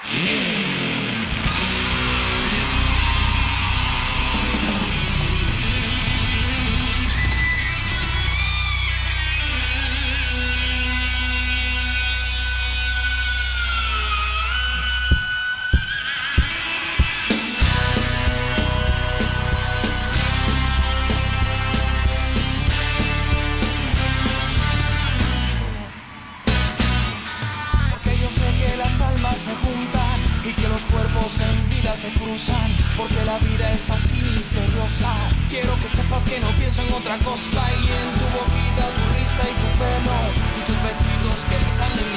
Porque juntan y que los cuerpos en vida se cruzan. Porque la vida es así misteriosa. Quiero que sepas que no pienso en otra cosa. Y en tu boquita, tu risa y tu pelo. Y tus besitos que pisan en